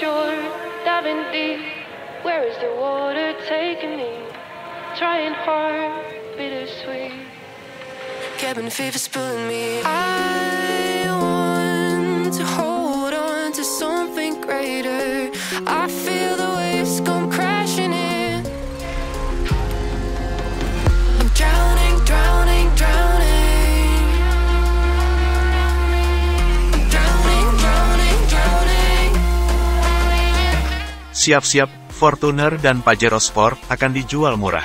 shore, diving deep. Where is the water taking me? Trying hard, bittersweet. Cabin fever's pulling me. I want to hold on to something greater. I feel the waves come Siap-siap, Fortuner dan Pajero Sport akan dijual murah.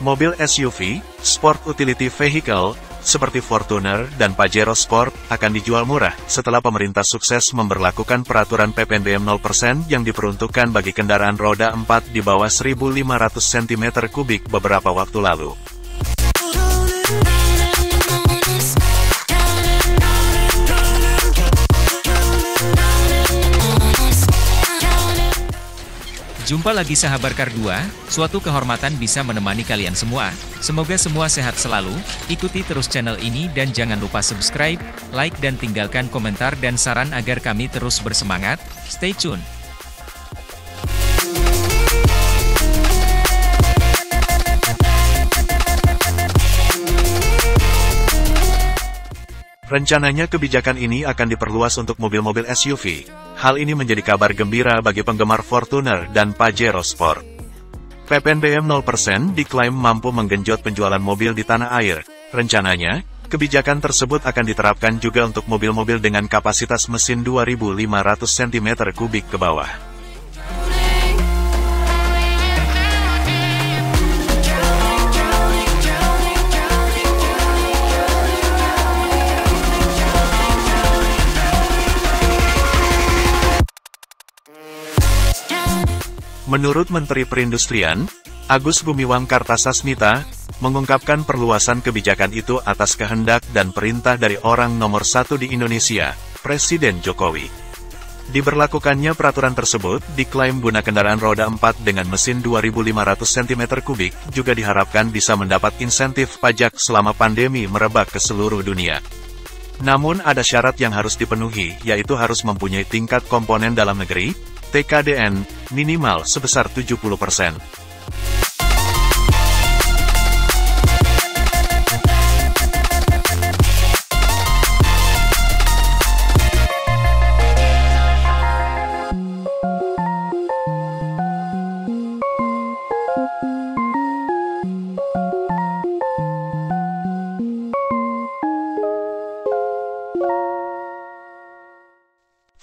Mobil SUV, Sport Utility Vehicle, seperti Fortuner dan Pajero Sport akan dijual murah setelah pemerintah sukses memberlakukan peraturan PPNBM 0% yang diperuntukkan bagi kendaraan roda 4 di bawah 1.500 cm3 beberapa waktu lalu. Jumpa lagi sahabat Kardua, suatu kehormatan bisa menemani kalian semua. Semoga semua sehat selalu, ikuti terus channel ini dan jangan lupa subscribe, like dan tinggalkan komentar dan saran agar kami terus bersemangat. Stay tune. Rencananya kebijakan ini akan diperluas untuk mobil-mobil SUV. Hal ini menjadi kabar gembira bagi penggemar Fortuner dan Pajero Sport. PPNBM 0% diklaim mampu menggenjot penjualan mobil di tanah air. Rencananya, kebijakan tersebut akan diterapkan juga untuk mobil-mobil dengan kapasitas mesin 2.500 cm3 ke bawah. Menurut Menteri Perindustrian, Agus Gumiwang Kartasasmita, mengungkapkan perluasan kebijakan itu atas kehendak dan perintah dari orang nomor satu di Indonesia, Presiden Jokowi. Diberlakukannya peraturan tersebut, diklaim guna kendaraan roda 4 dengan mesin 2.500 cm3 juga diharapkan bisa mendapat insentif pajak selama pandemi merebak ke seluruh dunia. Namun ada syarat yang harus dipenuhi, yaitu harus mempunyai tingkat komponen dalam negeri, TKDN, minimal sebesar 70%.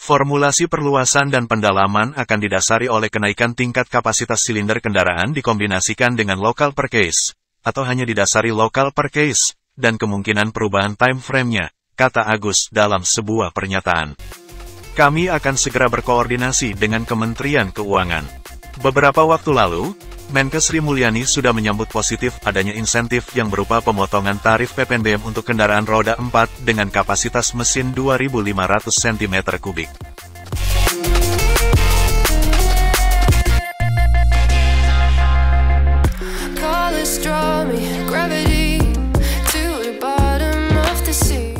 Formulasi perluasan dan pendalaman akan didasari oleh kenaikan tingkat kapasitas silinder kendaraan dikombinasikan dengan local per case, atau hanya didasari local per case, dan kemungkinan perubahan time frame-nya, kata Agus dalam sebuah pernyataan. Kami akan segera berkoordinasi dengan Kementerian Keuangan. Beberapa waktu lalu, Menkes Sri Mulyani sudah menyambut positif adanya insentif yang berupa pemotongan tarif PPNBM untuk kendaraan roda 4 dengan kapasitas mesin 2.500 cm3. Colors draw me, gravity to the bottom of the sea.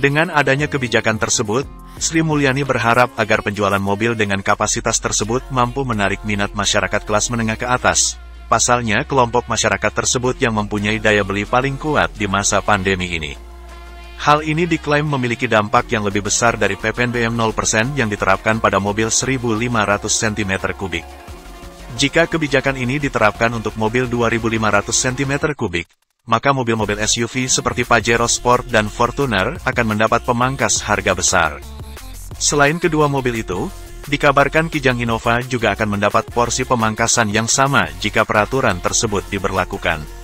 Dengan adanya kebijakan tersebut, Sri Mulyani berharap agar penjualan mobil dengan kapasitas tersebut mampu menarik minat masyarakat kelas menengah ke atas. Pasalnya, kelompok masyarakat tersebut yang mempunyai daya beli paling kuat di masa pandemi ini. Hal ini diklaim memiliki dampak yang lebih besar dari PPNBM 0% yang diterapkan pada mobil 1.500 cm3. Jika kebijakan ini diterapkan untuk mobil 2.500 cm3, maka mobil-mobil SUV seperti Pajero Sport dan Fortuner akan mendapat pemangkas harga besar. Selain kedua mobil itu, dikabarkan Kijang Innova juga akan mendapat porsi pemangkasan yang sama jika peraturan tersebut diberlakukan.